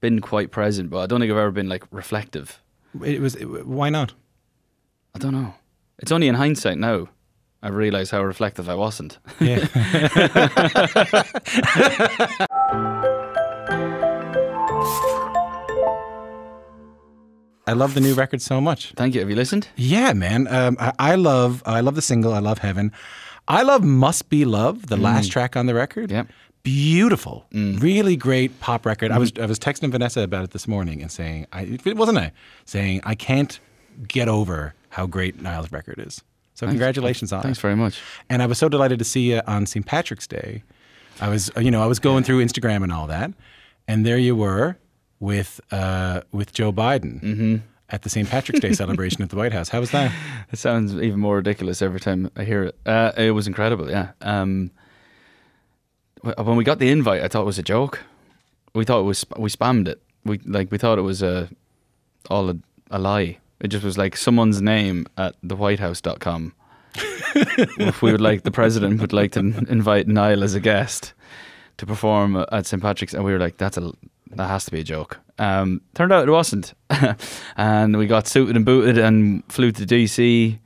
been quite present, but I don't think I've ever been like reflective. It was. It, why not? I don't know. It's only in hindsight now I've realised how reflective I wasn't. Yeah. I love the new record so much. Thank you. Have you listened? Yeah, man. Um, I, I love. I love the single. I love Heaven. I love Must Be Love, the last track on the record. Yep. Beautiful, really great pop record. I was I was texting Vanessa about it this morning and saying, I it wasn't I saying I can't get over how great Niall's record is. So congratulations on Thanks it. very much. And I was so delighted to see you on St. Patrick's Day. I was, you know, I was going through Instagram and all that, and there you were with uh, with Joe Biden at the St. Patrick's Day celebration at the White House. How was that? It sounds even more ridiculous every time I hear it. Uh, it was incredible, yeah. Um, when we got the invite, I thought it was a joke. We thought it was we spammed it. We like we thought it was a all a, a lie. It just was like someone's name at thewhitehouse.com. if we would like the president would like to invite Niall as a guest to perform at St Patrick's, and we were like, that's a that has to be a joke. Um, turned out it wasn't, and we got suited and booted and flew to DC,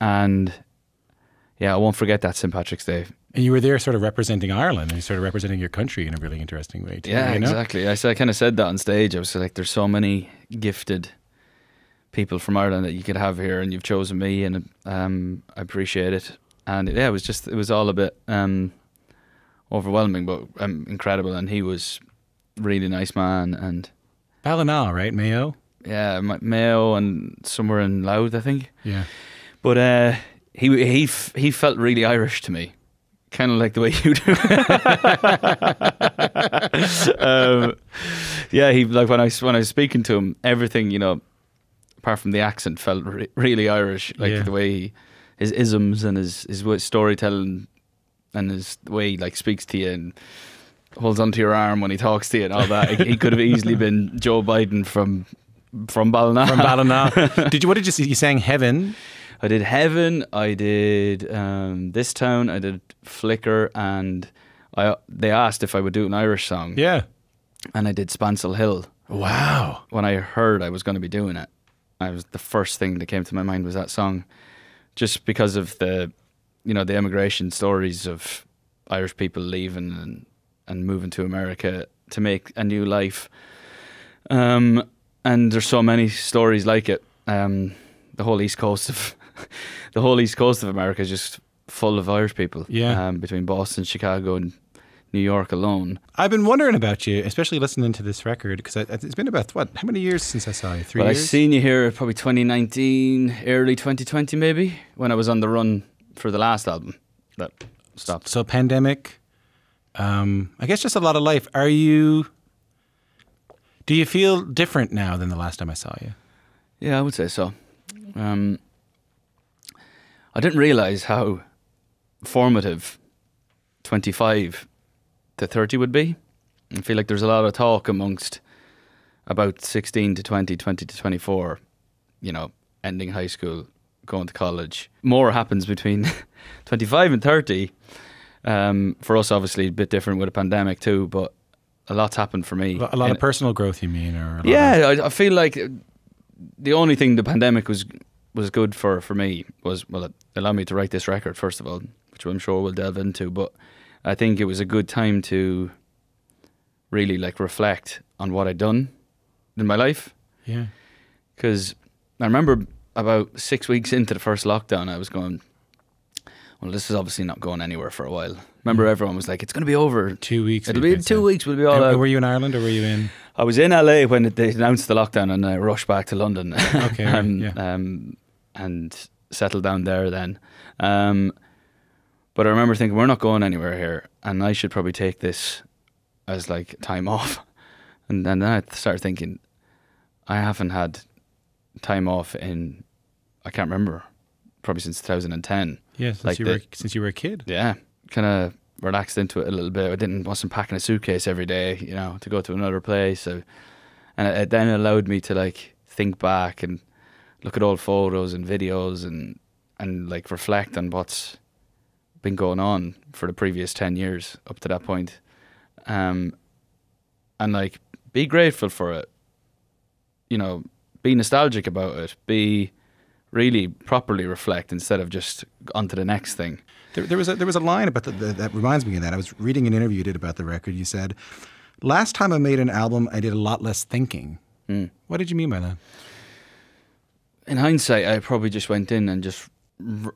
and yeah, I won't forget that St Patrick's Day. And you were there, sort of representing Ireland, and sort of representing your country in a really interesting way. Too, Yeah, you know? exactly. I, s- I kind of said that on stage. I was like, there's so many gifted people from Ireland that you could have here, and you've chosen me, and um, I appreciate it. And yeah, it was just, it was all a bit um, overwhelming, but um, incredible. And he was really nice man, and Ballina, right, Mayo? yeah, Ma- Mayo and somewhere in Louth, I think. Yeah. But uh, he he f- he felt really Irish to me, kind of like the way you do. um, yeah, he like when I when I was speaking to him, everything you know, apart from the accent, felt re- really Irish. Like Yeah. the way he, his isms and his his storytelling and his way he like speaks to you and holds onto your arm when he talks to you and all that. he, he could have easily been Joe Biden from from Ballina. From Ballina. did you? What did you see? You sang Heaven. I did Heaven. I did um, This Town. I did Flicker, and I they asked if I would do an Irish song, Yeah. and I did Spancel Hill. Wow. When I heard I was going to be doing it, I was the first thing that came to my mind was that song, just because of the, you know, the immigration stories of Irish people leaving and and moving to America to make a new life. Um, and there's so many stories like it. Um, the whole east coast of the whole east coast of America is just full of Irish people. Yeah. Um, between Boston, Chicago, and New York alone. I've been wondering about you, especially listening to this record, because it's been about what? How many years since I saw you? Three I years. seen you here probably 2019, early 2020 maybe, when I was on the run for the last album that stopped. So pandemic. Um, I guess just a lot of life. Are you? Do you feel different now than the last time I saw you? Yeah, I would say so. Um, I didn't realize how formative 25 to 30 would be. I feel like there's a lot of talk amongst about 16 to 20, 20 to 24, you know, ending high school, going to college. More happens between 25 and 30. Um, for us, obviously, a bit different with a pandemic too, but a lot's happened for me. A lot And- of personal growth, you mean? Or lot of- yeah, I, I feel like the only thing the pandemic was was good for for me was well, it allowed me to write this record first of all, which I'm sure we'll delve into. But I think it was a good time to really like reflect on what I'd done in my life yeah. because I remember about six weeks into the first lockdown, I was going. Well, this is obviously not going anywhere for a while. Remember, everyone was like, "It's going to be over. Two weeks. It'll be two weeks. We'll be all out." were you in Ireland or were you in? I was in LA when they announced the lockdown, and I rushed back to London. Okay, um, yeah. um, and settled down there then. Um, but I remember thinking, we're not going anywhere here, and I should probably take this as like time off. And then I started thinking, I haven't had time off in, I can't remember, probably since 2010. Yeah, since Like you the- were since you were a kid. Yeah, kind of relaxed into it a little bit. I didn't wasn't packing a suitcase every day, you know, to go to another place. So, and it, it then allowed me to like think back and look at old photos and videos and and like reflect on what's been going on for the previous ten years up to that point. Um, and like be grateful for it. You know, be nostalgic about it. Be really properly reflect instead of just onto the next thing. There, there was a, there was a line about the, the, that reminds me of that. I was reading an interview you did about the record. You said, "Last time I made an album, I did a lot less thinking." Mm. What did you mean by that? In hindsight, I probably just went in and just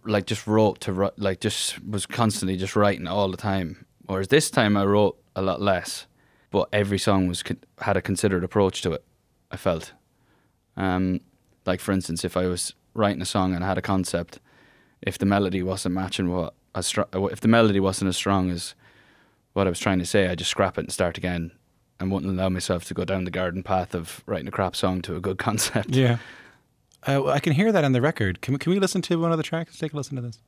like just wrote to like just was constantly just writing all the time. Whereas this time I wrote a lot less, but every song was had a considered approach to it. I felt, um, like for instance, if I was writing a song and I had a concept, if the melody wasn't matching what as if the melody wasn't as strong as what I was trying to say, I just scrap it and start again, and wouldn't allow myself to go down the garden path of writing a crap song to a good concept. Yeah. Uh, I can hear that on the record. Can we, can we listen to one of the tracks? Let's take a listen to this.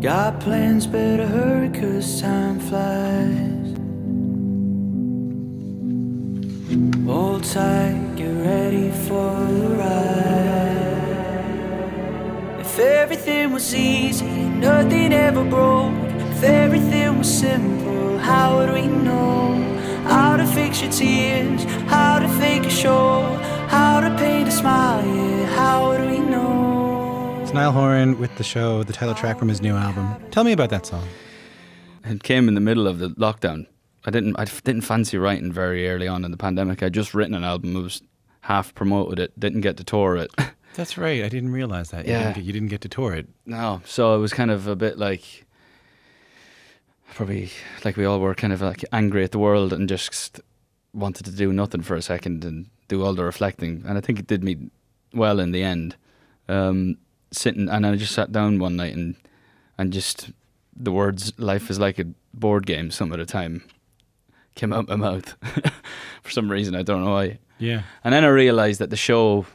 Got plans, better hurry, cause time flies. Hold tight, get ready for the ride. If everything was easy, nothing ever broke. If everything was simple, how would we know? How to fix your tears, how to fake a show, how to paint a smile, yeah, how would we know? It's Niall Horan with the show, the title track from his new album. Tell me about that song. It came in the middle of the lockdown. I didn't I didn't fancy writing very early on in the pandemic. I'd just written an album. It was half promoted it. Didn't get to tour it. That's right. I didn't realize that. You, Yeah. didn't, get, you didn't get to tour it. no, so it was kind of a bit like probably like we all were kind of like angry at the world and just wanted to do nothing for a second and do all the reflecting. And I think it did me well in the end. Um, sitting and I just sat down one night and and just the words "life is like a board game" some of the time came out my mouth for some reason. I don't know why. Yeah. And then I realized that the show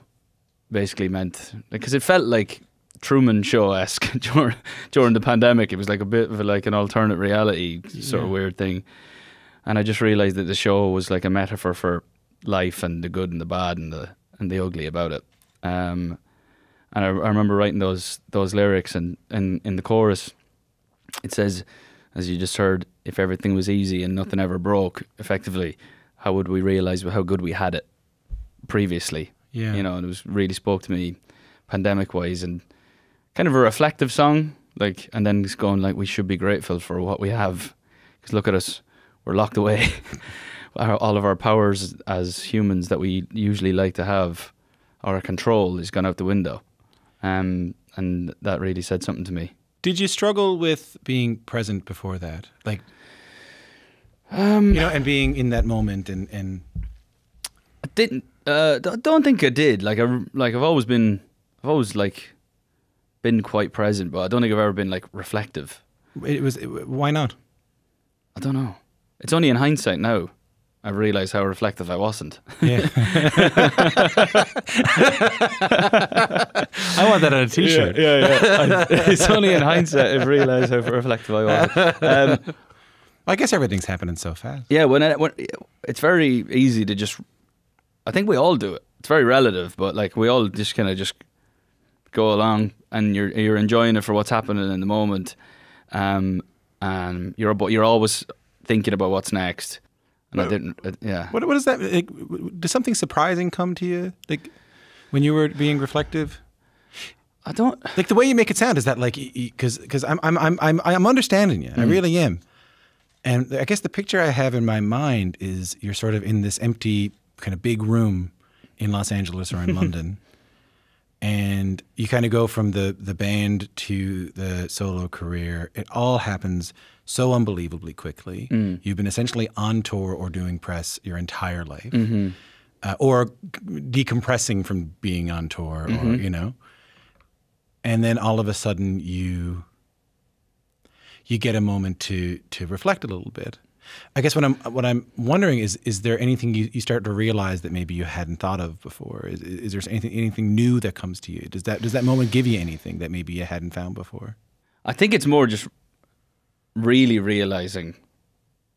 basically meant because it felt like Truman Show esque during during the pandemic. It was like a bit of a, like an alternate reality sort of weird thing. And I just realized that the show was like a metaphor for life and the good and the bad and the and the ugly about it. Um, and I, I remember writing those those lyrics and, and in the chorus, it says, as you just heard, if everything was easy and nothing ever broke, effectively, how would we realize how good we had it previously? Yeah. You know, and it was really spoke to me pandemic wise and kind of a reflective song. Like, and then just going like, we should be grateful for what we have, because look at us, we're locked away. Our, all of our powers as humans that we usually like to have, our control is gone out the window, um, and that really said something to me. Did you struggle with being present before that? Like, Um, you know, and being in that moment and, and I didn't. Uh, I don't think I did. Like I like I've always been. I've always like been quite present, but I don't think I've ever been like reflective. it was, it, why not? I don't know. It's only in hindsight now. I realise how reflective I wasn't. Yeah. I want that on a t-shirt. yeah, yeah. it's only in hindsight I've realised how reflective I was. Um, I guess everything's happening so fast. yeah, when, I, when it's very easy to just. I think we all do it. It's very relative, but like we all just kind of just go along, and you're you're enjoying it for what's happening in the moment, um, and you're but you're always thinking about what's next. And I didn't. Uh, yeah. What, what does that, like, does something surprising come to you? Like, when you were being reflective? I don't. Like the way you make it sound is that like because because I'm I'm I'm I'm I'm understanding you. I really am. And I guess the picture I have in my mind is you're sort of in this empty kind of big room in Los Angeles or in London. And you kind of go from the the band to the solo career. It all happens so unbelievably quickly. Mm. You've been essentially on tour or doing press your entire life, mm-hmm. uh, or decompressing from being on tour, or mm-hmm. you know and then all of a sudden you you get a moment to to reflect a little bit. I guess what I'm what I'm wondering is is there anything you, you start to realize that maybe you hadn't thought of before? Is, is there anything anything new that comes to you? Does that does that moment give you anything that maybe you hadn't found before? I think it's more just really realizing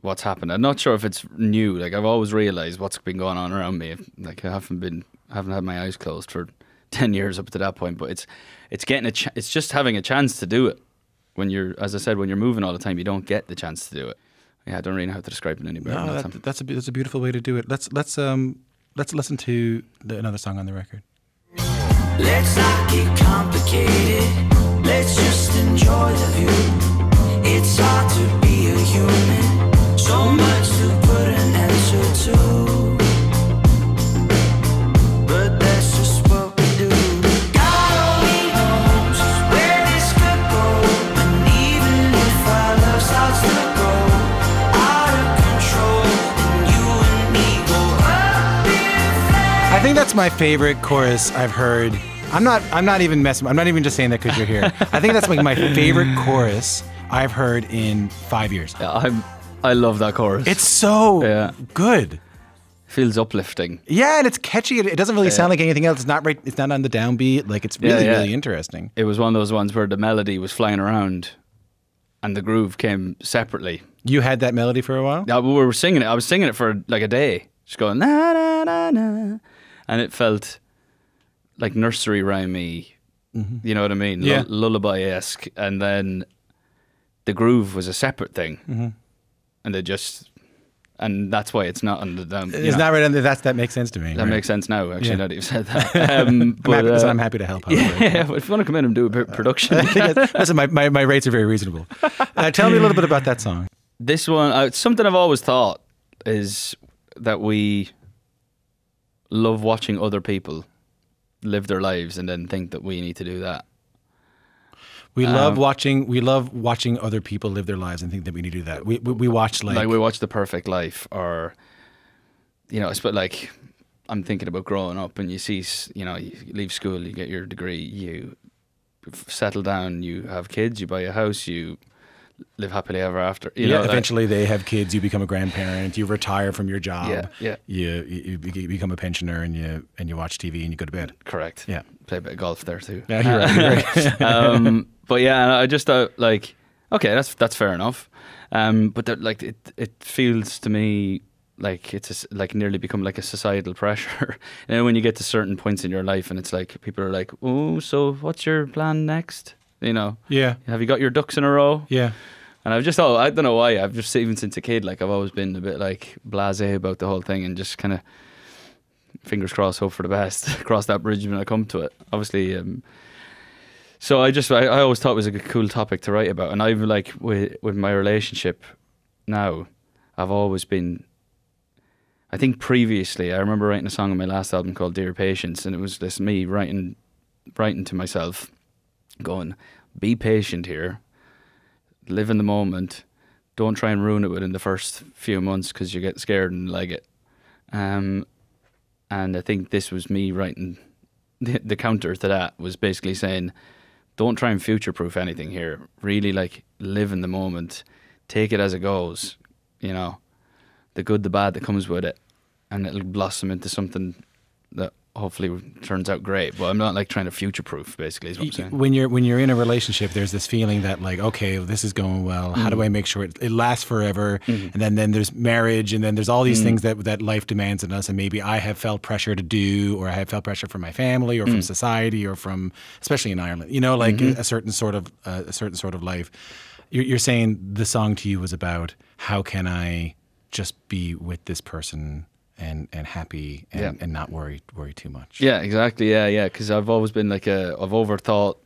what's happened. I'm not sure if it's new. Like I've always realized what's been going on around me. Like I haven't been, I haven't had my eyes closed for ten years up to that point. But it's, it's getting a, ch- it's just having a chance to do it. When you're, as I said, when you're moving all the time, you don't get the chance to do it. Yeah, I don't really know how to describe it any better. No, that, that, that's a that's a beautiful way to do it. Let's let's um let's listen to the, another song on the record. Let's not get complicated. Let's just enjoy the view. It's hard to be a human. So much to put an answer to. That's my favorite chorus I've heard. I'm not I'm not even messing. I'm not even just saying that because you're here. I think that's like my favorite chorus I've heard in five years. Yeah, I'm. I love that chorus. It's so Yeah. good. feels uplifting. Yeah, and it's catchy. It, it doesn't really sound like anything else. It's not right. It's not on the downbeat. Like it's really yeah. really interesting. It was one of those ones where the melody was flying around, and the groove came separately. You had that melody for a while. Yeah, we were singing it. I was singing it for like a day, just going na na na na, and it felt like nursery rhymey. You know what I mean? Yeah. lullaby esque, and then the groove was a separate thing, Mm-hmm. and they just, and that's why it's not on the. Um, It's know, not right under. That's that makes sense to me. That right. makes sense now. Actually, Yeah. now that you've said that. Um, I'm happy, but, uh, I'm happy to help. however. Yeah, if you want to come in and do a bit of production, listen, my, my, my rates are very reasonable. Uh, tell me a little bit about that song. This one, uh, something I've always thought is that we love watching other people live their lives and then think that we need to do that. We love Um, watching. We love watching other people live their lives and think that we need to do that. We we, we watch like, Like, we watch The Perfect Life, or you know, it's but like I'm thinking about growing up, and you see, you know, you leave school, you get your degree, you settle down, you have kids, you buy a house, you live happily ever after. You yeah. know, like- eventually, they have kids. You become a grandparent. You retire from your job. Yeah, yeah. You, you you become a pensioner and you and you watch TV and you go to bed. correct. Yeah. play a bit of golf there too. Yeah, you're right. You're right. um, but yeah, I just thought like, okay, that's that's fair enough. Um, but that, like it, it feels to me like it's a like nearly become like a societal pressure. and then when you get to certain points in your life, and it's like people are like, oh, so what's your plan next? You know, yeah. have you got your ducks in a row? Yeah. And I've just thought, I don't know why, I've just even since a kid, like I've always been a bit like blasé about the whole thing and just kind of fingers crossed, hope for the best, cross that bridge when I come to it. Obviously, um, so I just I, I always thought it was a cool topic to write about, and I've like with with my relationship now, I've always been. I think previously, I remember writing a song on my last album called "Dear Patience," and it was this me writing, writing to myself, going, "Be patient here, live in the moment, don't try and ruin it within the first few months because you get scared and like it." Um, and I think this was me writing the, the counter to that was basically saying, don't try and future proof anything here. Really, like, live in the moment, take it as it goes, you know, the good, the bad that comes with it, and it'll blossom into something that hopefully turns out great. But I'm not like trying to future proof, basically, is what I'm saying. When you're when you're in a relationship, there's this feeling that like, okay, this is going well. How Mm. do I make sure it, it lasts forever? Mm-hmm. And then then there's marriage, and then there's all Mm. these things that that life demands in us. And maybe I have felt pressure to do, or I have felt pressure from my family, or Mm. from society, or from especially in Ireland. You know, like Mm-hmm. a, a certain sort of uh, a certain sort of life. You're, you're saying the song to you was about how can I just be with this person and and happy and, Yeah. and not worry worry too much. Yeah, exactly. Yeah, yeah. Because I've always been like a, I've overthought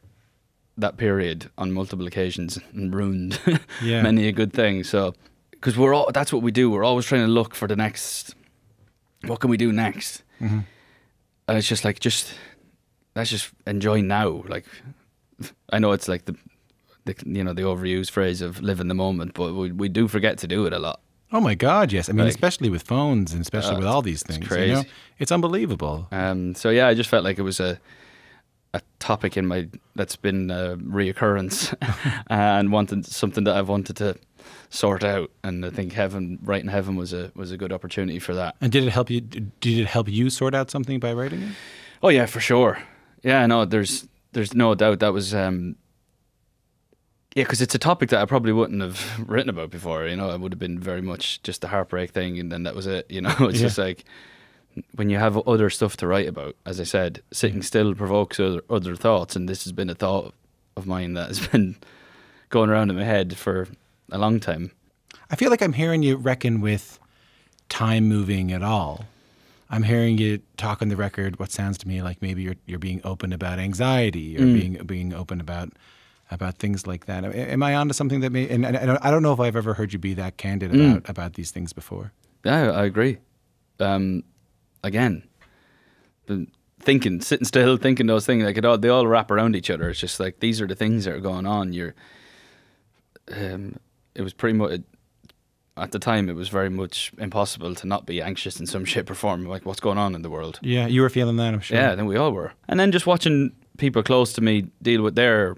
that period on multiple occasions and ruined Yeah. many a good thing. So, because we're all, that's what we do. We're always trying to look for the next. What can we do next? Mm-hmm. And it's just like just let's just enjoy now. Like, I know it's like the, the you know the overused phrase of live in the moment, but we we do forget to do it a lot. Oh my God, yes. I mean, Like- especially with phones and especially Uh, with all these it's things. You know? It's unbelievable. Um, so yeah, I just felt like it was a a topic in my that's been a reoccurrence, and wanted something that I've wanted to sort out. And I think heaven, right in heaven, was a was a good opportunity for that. And did it help you? Did it help you sort out something by writing it? Oh yeah, for sure. Yeah, no, there's there's no doubt that was. Um, yeah, because it's a topic that I probably wouldn't have written about before. You know, it would have been very much just a heartbreak thing, and then that was it. You know, it's Yeah. just like when you have other stuff to write about. As I said, sitting mm. still provokes other, other thoughts, and this has been a thought of mine that has been going around in my head for a long time. I feel like I'm hearing you reckon with time moving at all. I'm hearing you talk on the record what sounds to me like maybe you're you're being open about anxiety or mm. being being open about about things like that. Am I onto something that may? And I don't, know if I've ever heard you be that candid about about these things before. Yeah, I agree. Um, again, the thinking, sitting still, thinking those things, like it all, they all wrap around each other. It's just like these are the things that are going on. You're, um, it was pretty much at the time. It was very much impossible to not be anxious in some shape or form. Like what's going on in the world? Yeah, you were feeling that, I'm sure. Yeah, I think we all were. And then just watching people close to me deal with their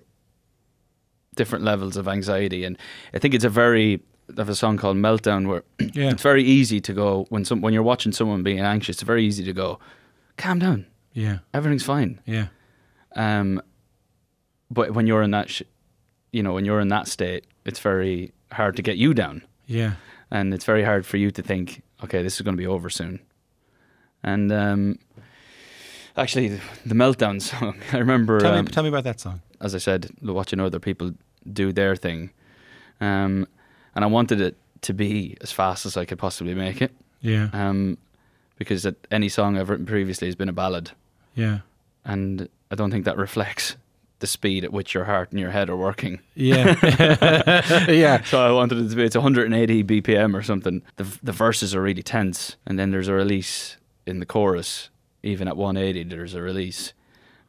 different levels of anxiety, and I think it's a very. I have a song called Meltdown where Yeah. it's very easy to go when some when you're watching someone being anxious. It's very easy to go, calm down, yeah, everything's fine. yeah, Um, but when you're in that, sh- you know, when you're in that state, it's very hard to get you down, yeah. and it's very hard for you to think, okay, this is going to be over soon. And um, actually, the, meltdown song, I remember. Tell um, me, tell me about that song. as I said, watching other people do their thing, um, and I wanted it to be as fast as I could possibly make it, Yeah, um, because that any song I've written previously has been a ballad, yeah, and I don't think that reflects the speed at which your heart and your head are working. yeah, yeah. So I wanted it to be it's 180 BPM or something. The the verses are really tense, and then there's a release in the chorus. Even at 180, there's a release,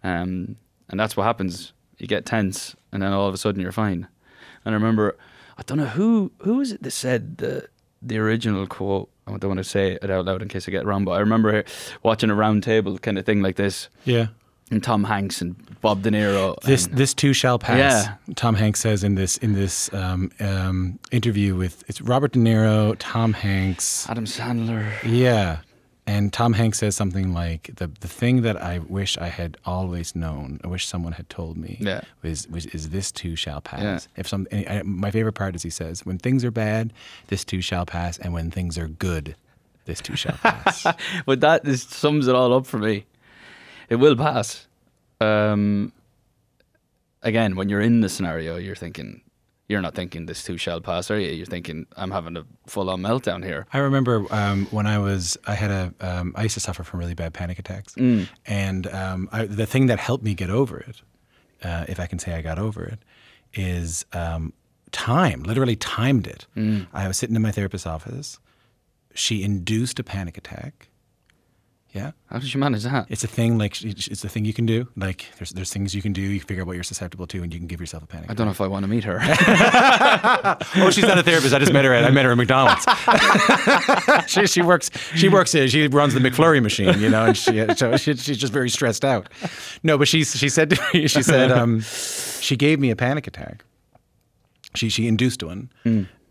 um, and that's what happens. You get tense, and then all of a sudden you're fine. And I remember, I don't know who who was it that said the the original quote. I don't want to say it out loud in case I get wrong, but I remember watching a round table kind of thing like this, yeah. and Tom Hanks and Bob De Niro. This and- this too shall pass. Yeah. Tom Hanks says in this in this um, um, interview with it's Robert De Niro, Tom Hanks. Adam Sandler. Yeah. And Tom Hanks says something like the the thing that I wish I had always known, I wish someone had told me, Yeah. was, was is this too shall pass. Yeah. If some, I, my favorite part is he says, when things are bad, this too shall pass, and when things are good, this too shall pass. but that is, sums it all up for me. It will pass. Um, again, when you're in the scenario, you're thinking, you're not thinking this too shall pass, are you? You're thinking, I'm having a full on meltdown here. I remember um, when I was, I had a, um, I used to suffer from really bad panic attacks. And um, I, the thing that helped me get over it, uh, if I can say I got over it, is um, time, literally timed it. I was sitting in my therapist's office. She induced a panic attack. Yeah. How did you manage that? It's a thing like it's a thing you can do. Like there's there's things you can do. You can figure out what you're susceptible to, and you can give yourself a panic. I don't know if I want to meet her. Oh, she's not a therapist. I just met her at I met her at McDonald's. she, she works. She works. uh, She runs the McFlurry machine, you know, and she, so she she's just very stressed out. No, but she she said to me, she said um, she gave me a panic attack. She she induced one,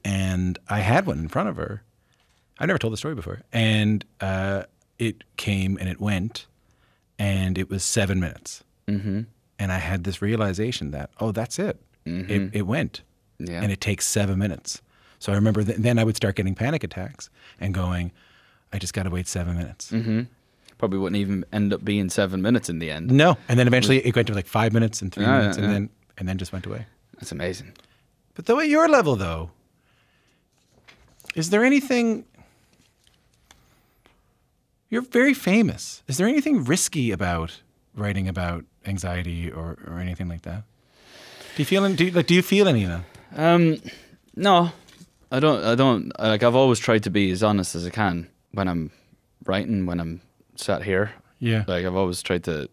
and I had one in front of her. I've never told the story before, and uh, it came and it went, and it was seven minutes, mm-hmm. and I had this realization that oh, that's it. It it went Yeah. and it takes seven minutes. So I remember th- then I would start getting panic attacks and going, I just got to wait seven minutes. Probably wouldn't even end up being seven minutes in the end. No, and then eventually it went to like five minutes and three Yeah, minutes, and then and then just went away. That's amazing. But though at your level, though, is there anything? You're very famous. Is there anything risky about writing about anxiety or, or anything like that? Do you feel any, do you, like do you feel any of that? Um, no, I don't. I don't. Like I've always tried to be as honest as I can when I'm writing, when I'm sat here. Yeah. Like I've always tried to.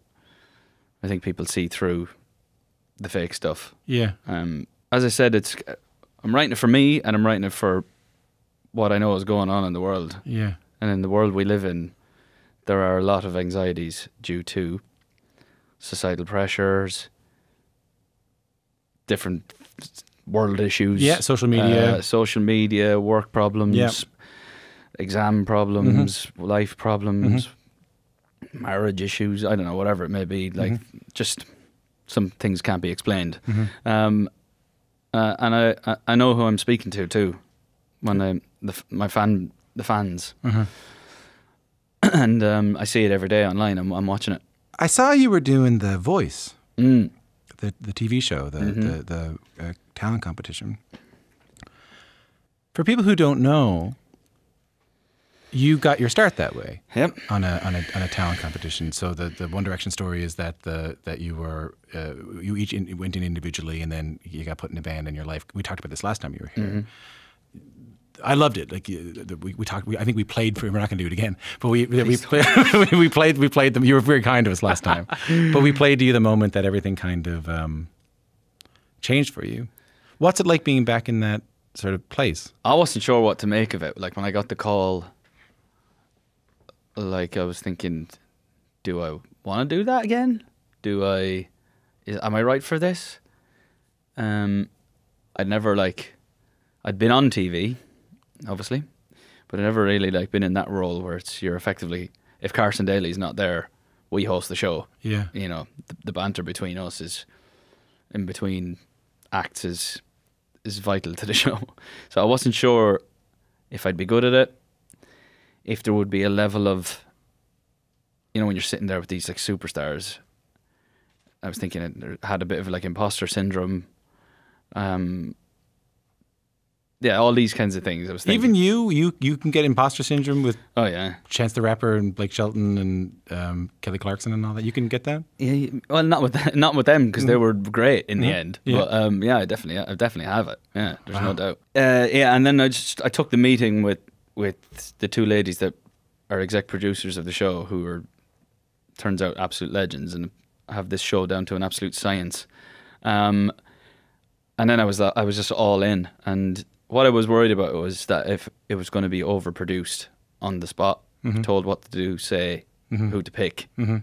I think people see through the fake stuff. Yeah. Um, as I said, it's I'm writing it for me, and I'm writing it for what I know is going on in the world. Yeah. And in the world we live in, there are a lot of anxieties due to societal pressures, different world issues. Yeah, social media. uh, social media, work problems, Yeah. exam problems, Mm-hmm. life problems, marriage issues. I don't know, whatever it may be. Like, Mm-hmm. just some things can't be explained. Um, uh, and I, I, I know who I'm speaking to too. When I, the, my fan, the fans, Mm-hmm. and um, I see it every day online. I'm, I'm watching it. I saw you were doing the voice. Mm. the the TV show, the Mm-hmm. the, the uh, talent competition. For people who don't know, you got your start that way Yep. on a on a, on a talent competition. So the, the One Direction story is that the that you were uh, you each in, went in individually, and then you got put in a band, and your life. We talked about this last time you were here. I loved it. Like we, we talked. We, I think we played for. We're not going to do it again. But we we, played, we played. We played them. You were very kind to us last time. but we played to you the moment that everything kind of um, changed for you. What's it like being back in that sort of place? I wasn't sure what to make of it. Like when I got the call, like I was thinking, do I want to do that again? Do I? Is, am I right for this? Um, I'd never like, I'd been on TV, obviously, but I've never really like been in that role where it's you're effectively if Carson Daly's not there, we host the show. Yeah. You know, the, the banter between us is in between acts is is vital to the show. So I wasn't sure if I'd be good at it, if there would be a level of, you know, when you're sitting there with these like superstars. I was thinking it had a bit of like imposter syndrome. Um, yeah, all these kinds of things. I was thinking. Even you, you you can get imposter syndrome with oh yeah, Chance the Rapper and Blake Shelton and um, Kelly Clarkson and all that. You can get that. yeah. Well, not with them, not with them because they were great in the end. Yeah. But um, yeah, I definitely, I definitely have it. Yeah, there's Wow. no doubt. Uh, yeah, and then I just I took the meeting with with the two ladies that are exec producers of the show, who are turns out absolute legends and have this show down to an absolute science. Um, and then I was I was just all in, and what I was worried about was that if it was going to be overproduced on the spot, mm-hmm. told what to do, say mm-hmm. who to pick, mm-hmm.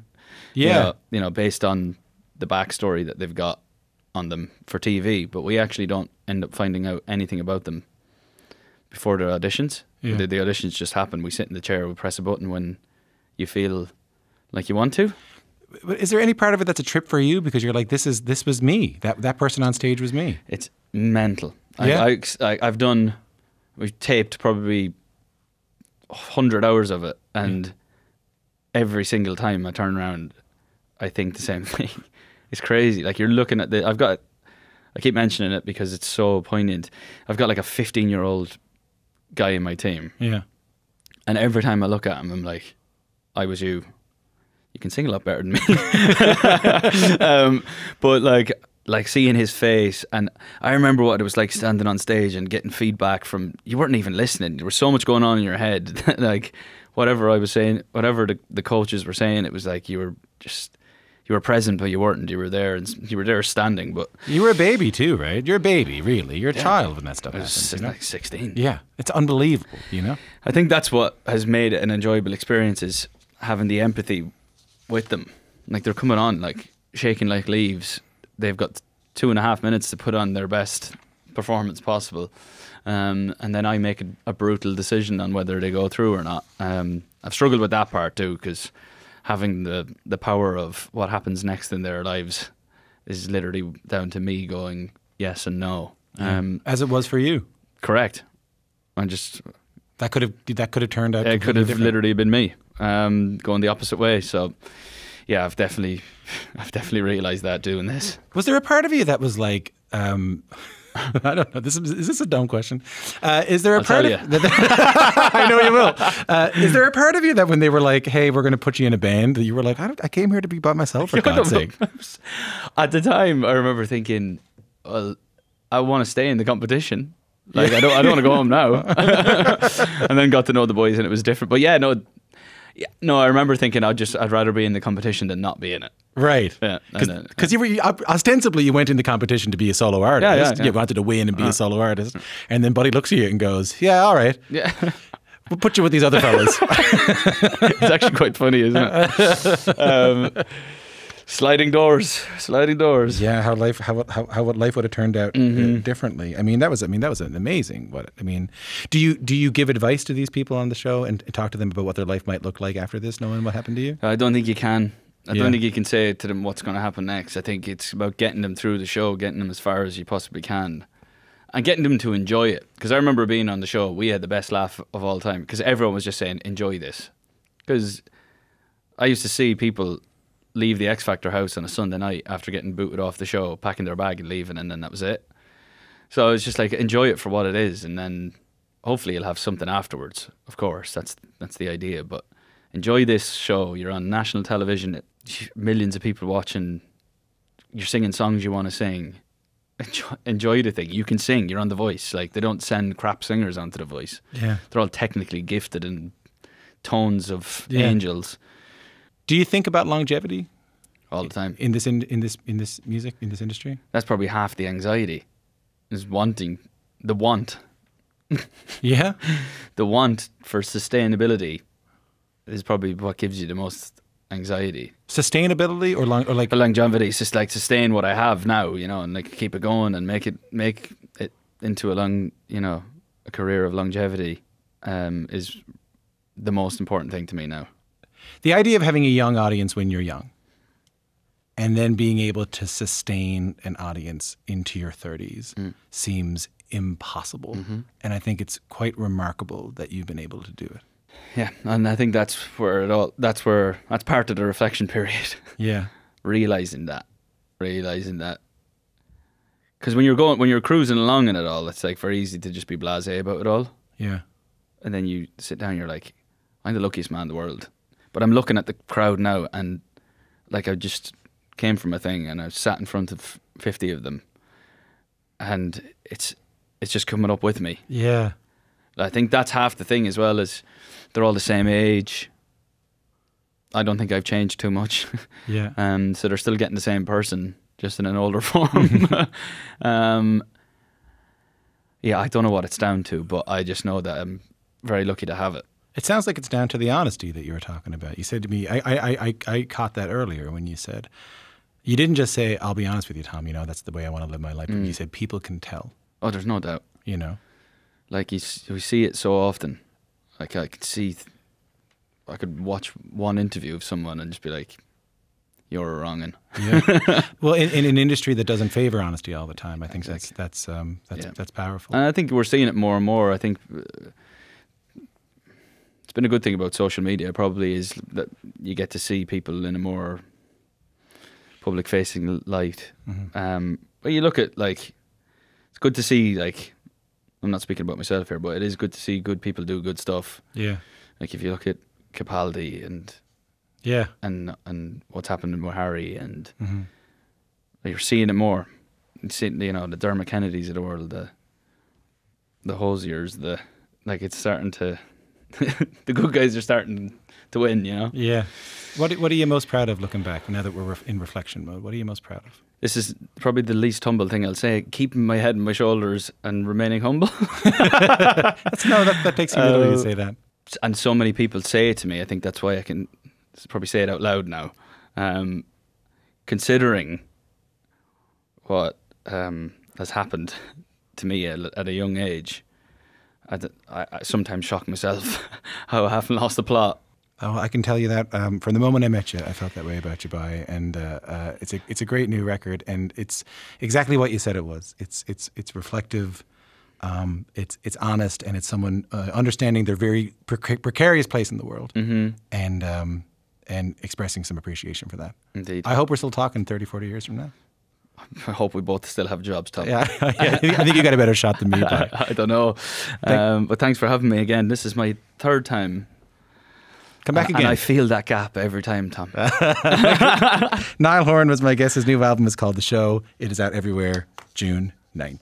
you Yeah. know, you know, based on the backstory that they've got on them for TV, but we actually don't end up finding out anything about them before the auditions. Yeah. The, the auditions just happen. We sit in the chair, we press a button when you feel like you want to. But is there any part of it that's a trip for you because you're like, this is this was me. That that person on stage was me. It's mental. Yeah. I, I, have done, we've taped probably 100 hours of it, and every single time I turn around, I think the same thing. It's crazy. Like you're looking at the, I've got, I keep mentioning it because it's so poignant. I've got like a 15 year old guy in my team, Yeah. and every time I look at him, I'm like, I was you. You can sing a lot better than me. um, but like, like seeing his face, and I remember what it was like standing on stage and getting feedback from. You weren't even listening. There was so much going on in your head. that, like, whatever I was saying, whatever the, the coaches were saying, it was like you were just. You were present, but you weren't. You were there, and you were there standing. But You were a baby too, right? You're a baby, really. You're a child when that stuff I was happens. You know? like sixteen. Yeah, it's unbelievable. You know. I think that's what has made it an enjoyable experience is having the empathy with them. Like they're coming on, like shaking like leaves. They've got two and a half minutes to put on their best performance possible, um, and then I make a, a brutal decision on whether they go through or not. Um, I've struggled with that part too because having the the power of what happens next in their lives is literally down to me going yes and no. Um, As it was for you. correct. I just That could have that could have turned out. it could have different. literally been me um, going the opposite way. So, yeah, I've definitely, I've definitely realised that doing this. Was there a part of you that was like, um, I don't know. This is, is this a dumb question? Uh, is there a I'll part tell of I know you will. Uh, is there a part of you that when they were like, "Hey, we're going to put you in a band," that you were like, "I, I came here to be by myself for God's sake." At the time, I remember thinking, well, I want to stay in the competition. Like I don't, I don't want to go home now. and then got to know the boys, and it was different. But yeah, no, yeah, no, I remember thinking I'd just, I'd rather be in the competition than not be in it. Right. Yeah, Because you were you, ostensibly you went in the competition to be a solo artist. Yeah, yeah, yeah. You wanted to win and be a solo artist, and then Buddy looks at you and goes, "Yeah, all right, Yeah, we'll put you with these other fellas." it's actually quite funny, isn't it? Um, sliding doors, sliding doors. yeah, how life how how how what life would have turned out uh, Mm-hmm. differently. I mean, that was I mean that was an amazing. What I mean, do you do you give advice to these people on the show and, and talk to them about what their life might look like after this, knowing what happened to you? I don't think you can. I Yeah. don't think you can say to them what's going to happen next. I think it's about getting them through the show, getting them as far as you possibly can, and getting them to enjoy it. Because I remember being on the show, we had the best laugh of all time because everyone was just saying, "Enjoy this." Because I used to see people leave the X Factor house on a Sunday night after getting booted off the show, packing their bag and leaving, and then that was it. So it's just like enjoy it for what it is, and then hopefully you'll have something afterwards. Of course, that's that's the idea. But enjoy this show. You're on national television, millions of people watching. You're singing songs you want to sing. Enjoy, enjoy the thing. You can sing. You're on the Voice. Like they don't send crap singers onto the Voice. Yeah. They're all technically gifted and tones of Yeah. angels Do you think about longevity all the time. in this in, in this in this music in this industry? That's probably half the anxiety. Is wanting the want Yeah. the want for sustainability is probably what gives you the most anxiety. Sustainability or long or like But longevity is just like sustain what I have now, you know, and like keep it going and make it make it into a long, you know, a career of longevity um, is the most important thing to me now. The idea of having a young audience when you're young and then being able to sustain an audience into your 30s Mm. seems impossible. Mm-hmm. And I think it's quite remarkable that you've been able to do it. Yeah, and I think that's where it all. That's where that's part of the reflection period. Yeah. realizing that, realizing that. Because when you're going, when you're cruising along in it all, it's like very easy to just be blasé about it all. Yeah. and then you sit down, you're like, I'm the luckiest man in the world. But I'm looking at the crowd now, and like I just came from a thing, and I sat in front of fifty of them, and it's it's just coming up with me. Yeah. I think that's half the thing as well as they're all the same age. I don't think I've changed too much, Yeah. um, so they're still getting the same person, just in an older form. um, yeah, I don't know what it's down to, but I just know that I'm very lucky to have it. It sounds like it's down to the honesty that you were talking about. You said to me, I, I, I, I, caught that earlier when you said, you didn't just say, I'll be honest with you, Tom, you know, that's the way I want to live my life. But you said, people can tell, Oh, there's no doubt. you know? Like you, we see it so often. Like I could see, I could watch one interview of someone and just be like, "You're a wrongin'." Yeah. well, in, in an industry that doesn't favor honesty all the time, I think that's that's um, that's Yeah. that's powerful. And I think we're seeing it more and more. I think uh, it's been a good thing about social media. Probably is that you get to see people in a more public-facing light. Mhm. Um, but you look at like, it's good to see like. I'm not speaking about myself here, but it is good to see good people do good stuff. Yeah. Like if you look at Capaldi and Yeah. and and what's happened with Harry, and hmm you're seeing it more. You're seeing, you know, the Dermot Kennedys of the world, the the Hoziers, the like. It's starting to. the good guys are starting to win. You know, Yeah. What What are you most proud of looking back now that we're in reflection mode? What are you most proud of? this is probably the least humble thing I'll say. Keeping my head on my shoulders and remaining humble. That's, no, that, that takes humility to Uh, say that. and so many people say it to me. I think that's why I can probably say it out loud now. Um, considering what um, has happened to me at, at a young age, I, I- I sometimes shock myself how I haven't lost the plot. Oh, I can tell you that um, from the moment I met you, I felt that way about you, by, and uh, uh, it's a it's a great new record, and it's exactly what you said it was. It's it's it's reflective, um, it's it's honest, and it's someone uh, understanding their very preca- precarious place in the world, hmm and um, and expressing some appreciation for that. Indeed. I hope we're still talking 30, 40 years from now. I hope we both still have jobs, Tom. Yeah, yeah I, think, you got a better shot than me. I don't know. Um, but thanks for having me again. This is my third time. Come back and again. I feel that gap every time, Tom. Niall Horan was my guest. His new album is called The Show. It is out everywhere June 9th.